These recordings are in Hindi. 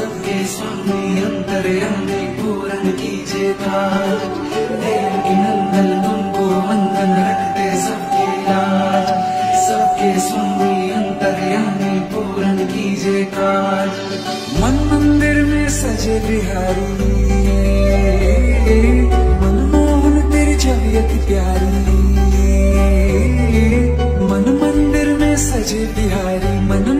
सबके स्वामी अंतर अंगे कीजेता देव की नंदन तुमको मंदन रखते सबके लाज। सबके स्वामी अंतर्यामी पूरन कीजेता मन मंदिर में सजे बिहारी। मनमोहन प्यारी। मन मंदिर में सजे बिहारी। मन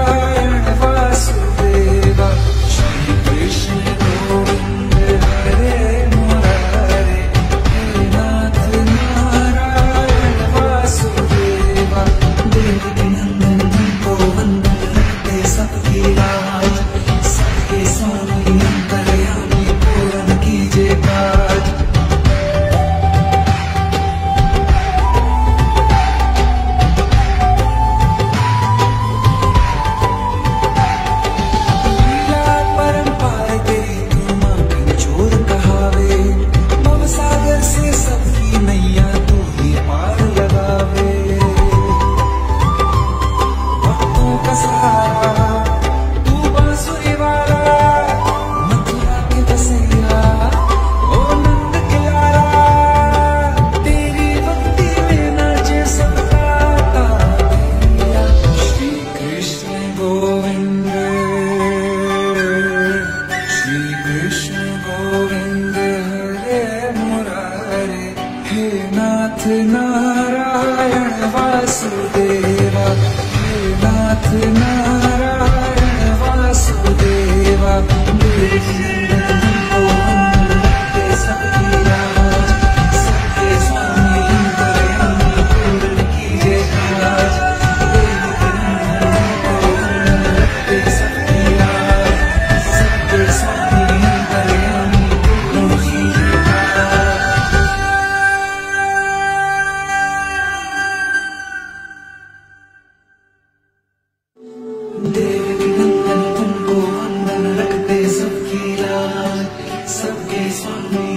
हे नाथ नारायण वासुदेवा हे नाथ नारायण on.